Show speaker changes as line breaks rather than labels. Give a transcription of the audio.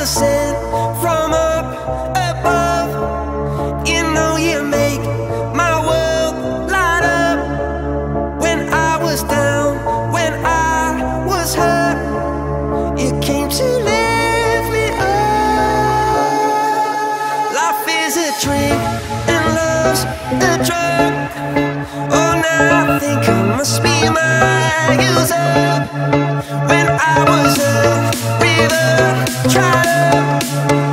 from up above. You know you make my world light up. When I was down, when I was hurt, you came to lift me up. Life is a drink and love's a drug. Oh, now I think I must be mine. Thank you.